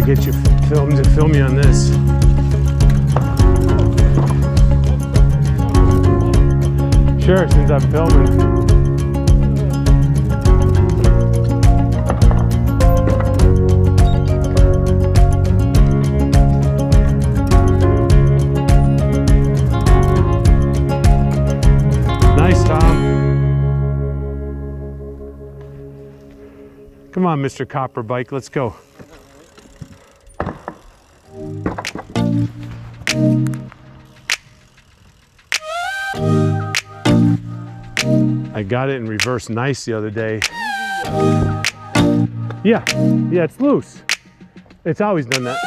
gotta get you filmed and film me on this. Sure, since I'm filming. Come on, Mr. Copper Bike, let's go. I got it in reverse nice the other day. Yeah, yeah, it's loose. It's always done that.